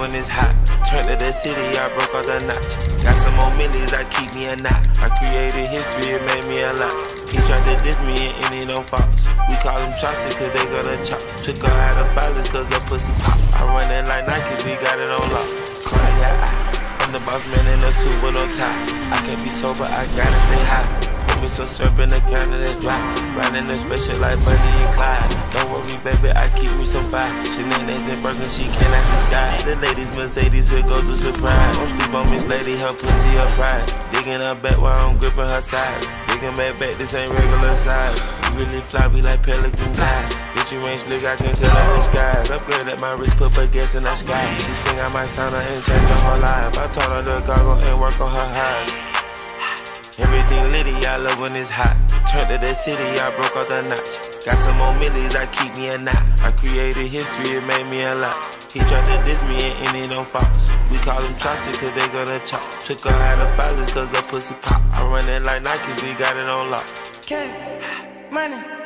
when it's hot. Turn to the city, I broke all the notch. Got some more millies, I keep me a knot. I created history, it made me a lot. He tried to diss me and it don't false. We call them chopsticks cause they gonna chop. Took her out of filers cause her pussy pop. I run it like Nike, we got it on lock. Cardiac, I'm the boss man in a suit with no tie. I can't be sober, I gotta stay high syrup in the and it's dry. Riding the special like Bonnie and Clyde. Don't worry, baby, I keep me some fire. Shenanigans and Birkin, she cannot decide. The ladies Mercedes, it goes to surprise. Don't sleep on Miss Lady, her pussy, her pride. Digging her back while I'm gripping her side. Digging back back, this ain't regular size. You really fly, we like pelican guys. Bitch, you ain't slick, I can tell her the skies. Upgrade at my wrist, put back gas in the sky. She sing, I might sign her and change her whole life. I told her to goggle and work on her highs. Litty, I love when it's hot. Turn to the city, I broke off the notch. Got some more millies, I keep me a knot. I created history, it made me a lot. He tried to diss me and it don't false. We call them chopsticks cause they gonna chop. Took her out of filers cause her pussy pop. I run it like Nike, we got it on lock. K, money.